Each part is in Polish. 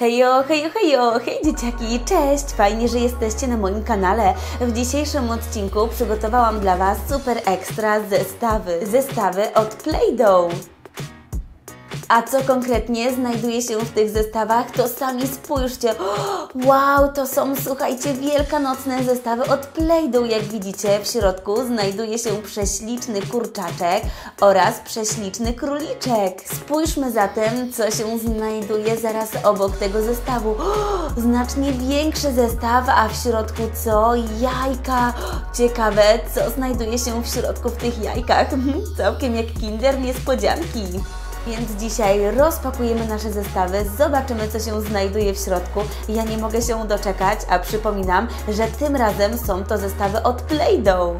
Hejo, hejo, hejo, hej dzieciaki, cześć! Fajnie, że jesteście na moim kanale. W dzisiejszym odcinku przygotowałam dla Was super ekstra zestawy. Zestawy od Play-Doh. A co konkretnie znajduje się w tych zestawach, to sami spójrzcie. Wow, to są, słuchajcie, wielkanocne zestawy od Play-Doh. Jak widzicie, w środku znajduje się prześliczny kurczaczek oraz prześliczny króliczek. Spójrzmy zatem, co się znajduje zaraz obok tego zestawu. Znacznie większy zestaw, a w środku co? Jajka. Ciekawe, co znajduje się w środku w tych jajkach. Całkiem jak kinder niespodzianki. Więc dzisiaj rozpakujemy nasze zestawy, zobaczymy co się znajduje w środku. Ja nie mogę się doczekać, a przypominam, że tym razem są to zestawy od Play-Doh.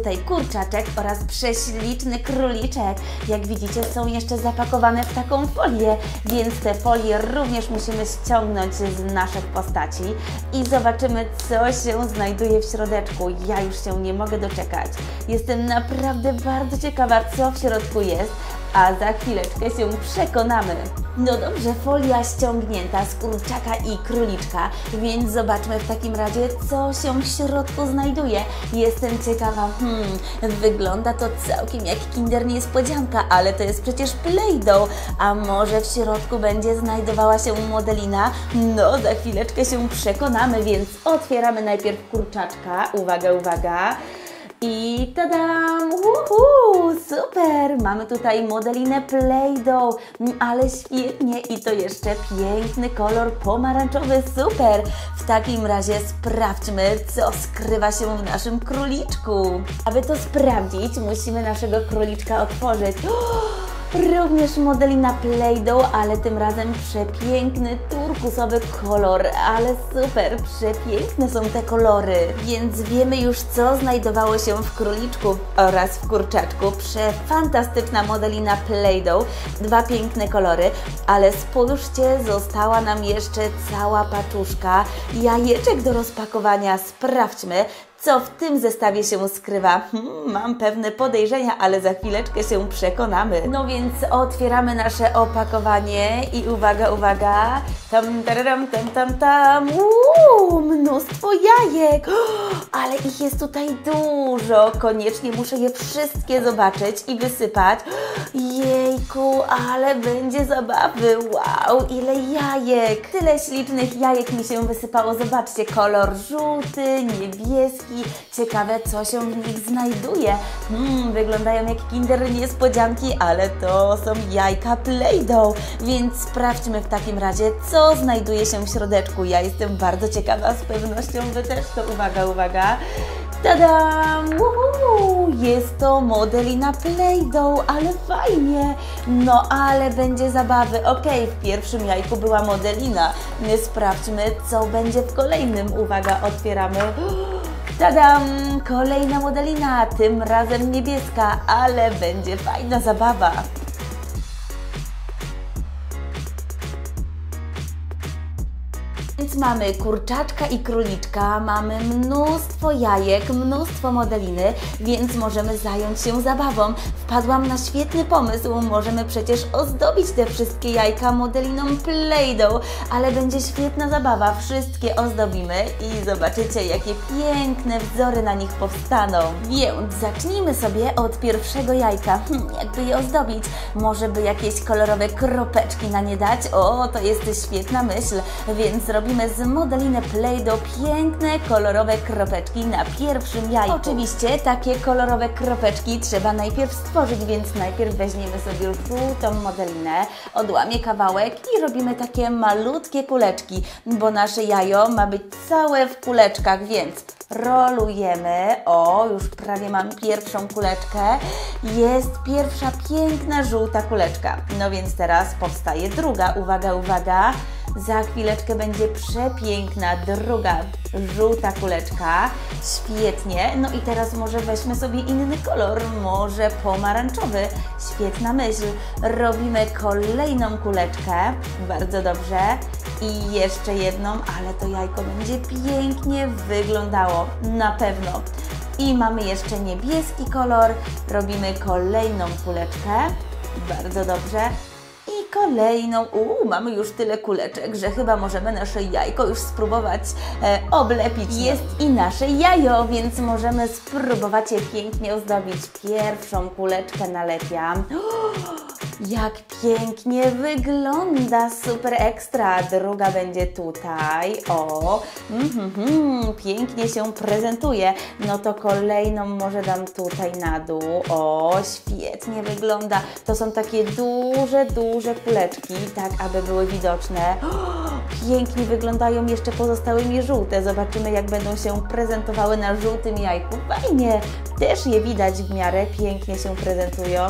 Tutaj kurczaczek oraz prześliczny króliczek. Jak widzicie, są jeszcze zapakowane w taką folię, więc te folie również musimy ściągnąć z naszych postaci i zobaczymy, co się znajduje w środeczku. Ja już się nie mogę doczekać. Jestem naprawdę bardzo ciekawa, co w środku jest, a za chwileczkę się przekonamy. No dobrze, folia ściągnięta z kurczaka i króliczka, więc zobaczmy w takim razie, co się w środku znajduje. Jestem ciekawa, hmm, wygląda to całkiem jak kinder niespodzianka, ale to jest przecież Play-Doh, a może w środku będzie znajdowała się modelina? No, za chwileczkę się przekonamy, więc otwieramy najpierw kurczaczka, uwaga, uwaga. I tadam! Uhu, super! Mamy tutaj modelinę Play-Doh, Mm, ale świetnie i to jeszcze piękny kolor pomarańczowy, super! W takim razie sprawdźmy, co skrywa się w naszym króliczku. Aby to sprawdzić, musimy naszego króliczka otworzyć. Również modelina Play-Doh, ale tym razem przepiękny turkusowy kolor, ale super, przepiękne są te kolory. Więc wiemy już, co znajdowało się w króliczku oraz w kurczaczku. Przefantastyczna modelina Play-Doh, dwa piękne kolory, ale spójrzcie, została nam jeszcze cała paczuszka jajeczek do rozpakowania. Sprawdźmy, co w tym zestawie się skrywa. Hmm, mam pewne podejrzenia, ale za chwileczkę się przekonamy. No więc otwieramy nasze opakowanie i uwaga, uwaga. Tam, tararam, tam, tam, tam. Uuu, mnóstwo jajek. Ale ich jest tutaj dużo. Koniecznie muszę je wszystkie zobaczyć i wysypać. Jejku, ale będzie zabawy. Wow, ile jajek. Tyle ślicznych jajek mi się wysypało. Zobaczcie, kolor żółty, niebieski. Ciekawe, co się w nich znajduje. Hmm, wyglądają jak kinder niespodzianki, ale to są jajka Play-Doh. Więc sprawdźmy w takim razie, co znajduje się w środeczku. Ja jestem bardzo ciekawa, z pewnością Wy też to. Uwaga, uwaga. Tadam! Jest to modelina Play-Doh, ale fajnie! No, ale będzie zabawy. Ok, w pierwszym jajku była modelina. Sprawdźmy, co będzie w kolejnym. Uwaga, otwieramy. Tadam! Kolejna modelina, tym razem niebieska, ale będzie fajna zabawa. Mamy kurczaczka i króliczka, mamy mnóstwo jajek, mnóstwo modeliny, więc możemy zająć się zabawą. Wpadłam na świetny pomysł, możemy przecież ozdobić te wszystkie jajka modeliną Play-Doh, ale będzie świetna zabawa, wszystkie ozdobimy i zobaczycie jakie piękne wzory na nich powstaną. Więc zacznijmy sobie od pierwszego jajka, hm, jakby je ozdobić, może by jakieś kolorowe kropeczki na nie dać, o to jest świetna myśl, więc robimy z modeliny Play-Doh piękne, kolorowe kropeczki na pierwszym jajku. Oczywiście takie kolorowe kropeczki trzeba najpierw stworzyć, więc najpierw weźmiemy sobie żółtą modelinę, odłamię kawałek i robimy takie malutkie kuleczki, bo nasze jajo ma być całe w kuleczkach, więc rolujemy. O, już prawie mam pierwszą kuleczkę. Jest pierwsza piękna żółta kuleczka. No więc teraz powstaje druga. Uwaga, uwaga. Za chwileczkę będzie przepiękna druga żółta kuleczka. Świetnie. No i teraz może weźmy sobie inny kolor, może pomarańczowy. Świetna myśl. Robimy kolejną kuleczkę. Bardzo dobrze. I jeszcze jedną, ale to jajko będzie pięknie wyglądało. Na pewno. I mamy jeszcze niebieski kolor. Robimy kolejną kuleczkę. Bardzo dobrze. Kolejną. Uuu, mamy już tyle kuleczek, że chyba możemy nasze jajko już spróbować e, oblepić. Jest i nasze jajo, więc możemy spróbować je pięknie ozdobić. Pierwszą kuleczkę nalepiam. Jak pięknie wygląda, super ekstra. Druga będzie tutaj. O, mm, pięknie się prezentuje. No to kolejną może dam tutaj na dół. O, świetnie wygląda. To są takie duże, duże kuleczki, tak aby były widoczne. pięknie wyglądają jeszcze pozostałymi żółte. Zobaczymy, jak będą się prezentowały na żółtym jajku. Fajnie, też je widać w miarę, pięknie się prezentują.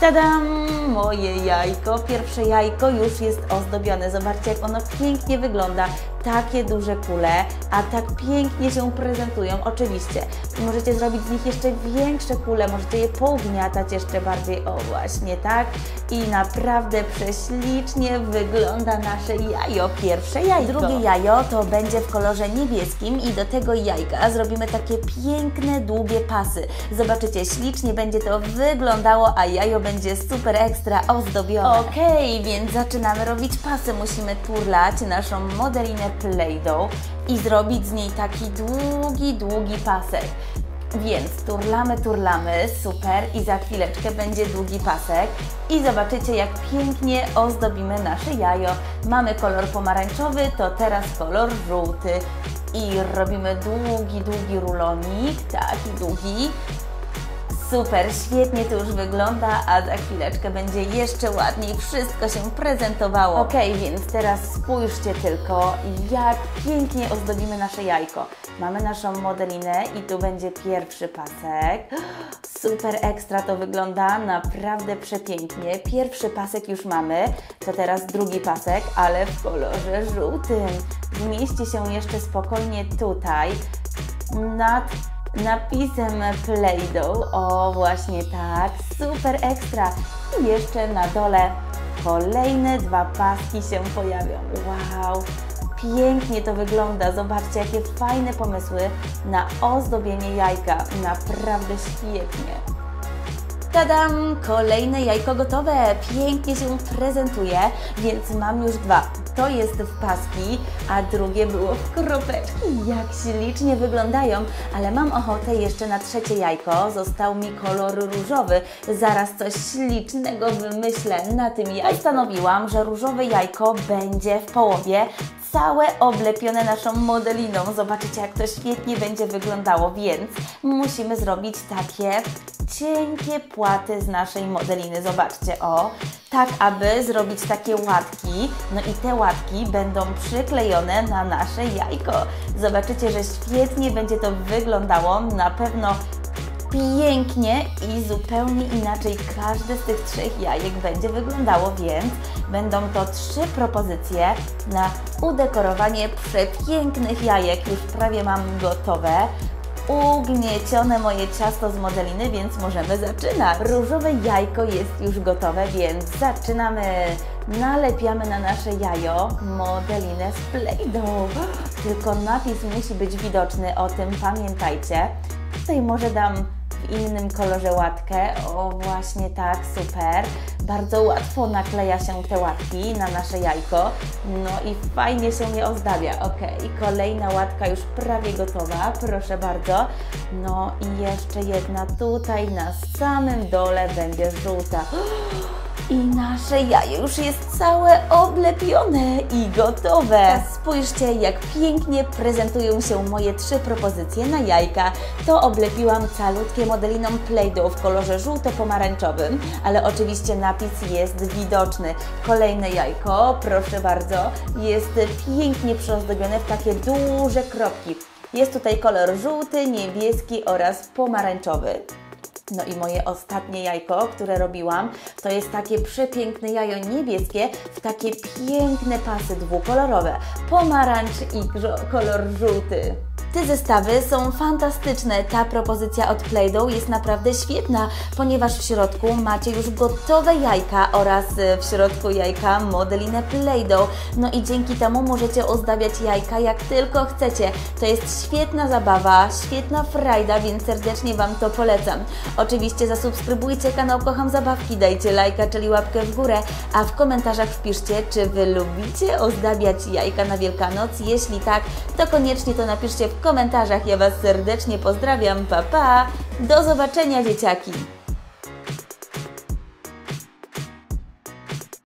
Tadam! Moje jajko, pierwsze jajko już jest ozdobione. Zobaczcie, jak ono pięknie wygląda. Takie duże kule, a tak pięknie się prezentują. Oczywiście, możecie zrobić z nich jeszcze większe kule, możecie je pougniatać jeszcze bardziej. O, właśnie tak. I naprawdę prześlicznie wygląda nasze jajo. Pierwsze jajko. Drugie jajo to będzie w kolorze niebieskim i do tego jajka zrobimy takie piękne, długie pasy. Zobaczycie, ślicznie będzie to wyglądało, a jajo będzie super ekstra ozdobione. Okej, okay, więc zaczynamy robić pasy. Musimy turlać naszą modelinę Play-Doh i zrobić z niej taki długi, długi pasek. Więc turlamy, turlamy, super. I za chwileczkę będzie długi pasek. I zobaczycie jak pięknie ozdobimy nasze jajo. Mamy kolor pomarańczowy, to teraz kolor żółty. I robimy długi, długi rulonik, taki długi Super, świetnie to już wygląda, a za chwileczkę będzie jeszcze ładniej wszystko się prezentowało. Ok, więc teraz spójrzcie tylko, jak pięknie ozdobimy nasze jajko. Mamy naszą modelinę i tu będzie pierwszy pasek. Super ekstra to wygląda, naprawdę przepięknie. Pierwszy pasek już mamy, to teraz drugi pasek, ale w kolorze żółtym. Zmieści się jeszcze spokojnie tutaj, nad napisem Play-Doh. O, właśnie tak, super ekstra. I jeszcze na dole kolejne dwa paski się pojawią. Wow, pięknie to wygląda. Zobaczcie, jakie fajne pomysły na ozdobienie jajka. Naprawdę świetnie. Tadam! Kolejne jajko gotowe. Pięknie się prezentuje, więc mam już dwa. To jest w paski, a drugie było w kropeczki. Jak ślicznie wyglądają, ale mam ochotę jeszcze na trzecie jajko. Został mi kolor różowy. Zaraz coś ślicznego wymyślę na tym jajku. Postanowiłam, że różowe jajko będzie w połowie całe oblepione naszą modeliną. Zobaczycie, jak to świetnie będzie wyglądało, więc musimy zrobić takie cienkie płaty z naszej modeliny. Zobaczcie, o, tak aby zrobić takie łatki. No i te łatki będą przyklejone na nasze jajko. Zobaczycie, że świetnie będzie to wyglądało. Na pewno pięknie i zupełnie inaczej każde z tych trzech jajek będzie wyglądało, więc będą to trzy propozycje na udekorowanie przepięknych jajek. Już prawie mam gotowe ugniecione moje ciasto z modeliny, więc możemy zaczynać. Różowe jajko jest już gotowe, więc zaczynamy. Nalepiamy na nasze jajo modelinę z Play-Doh. Tylko napis musi być widoczny, o tym pamiętajcie. Tutaj może dam w innym kolorze łatkę. O, właśnie tak, super. Bardzo łatwo nakleja się te łatki na nasze jajko. No i fajnie się je ozdabia. Ok, kolejna łatka już prawie gotowa, proszę bardzo. No i jeszcze jedna tutaj na samym dole będzie żółta. I nasze jajo już jest całe oblepione i gotowe. Spójrzcie, jak pięknie prezentują się moje trzy propozycje na jajka. To oblepiłam calutkie modeliną Play-Doh w kolorze żółto-pomarańczowym, ale oczywiście napis jest widoczny. Kolejne jajko, proszę bardzo, jest pięknie przyozdobione w takie duże kropki. Jest tutaj kolor żółty, niebieski oraz pomarańczowy. No i moje ostatnie jajko, które robiłam, to jest takie przepiękne jajo niebieskie w takie piękne pasy dwukolorowe. Pomarańcz i kolor żółty. Te zestawy są fantastyczne. Ta propozycja od Play-Doh jest naprawdę świetna, ponieważ w środku macie już gotowe jajka oraz e, w środku jajka modelinę Play-Doh. No i dzięki temu możecie ozdabiać jajka jak tylko chcecie. To jest świetna zabawa, świetna frajda, więc serdecznie Wam to polecam. Oczywiście zasubskrybujcie kanał Kocham Zabawki, dajcie lajka, czyli łapkę w górę, a w komentarzach wpiszcie, czy Wy lubicie ozdabiać jajka na Wielkanoc. Jeśli tak, to koniecznie to napiszcie w komentarzach. Ja Was serdecznie pozdrawiam. Pa, pa! Do zobaczenia, dzieciaki!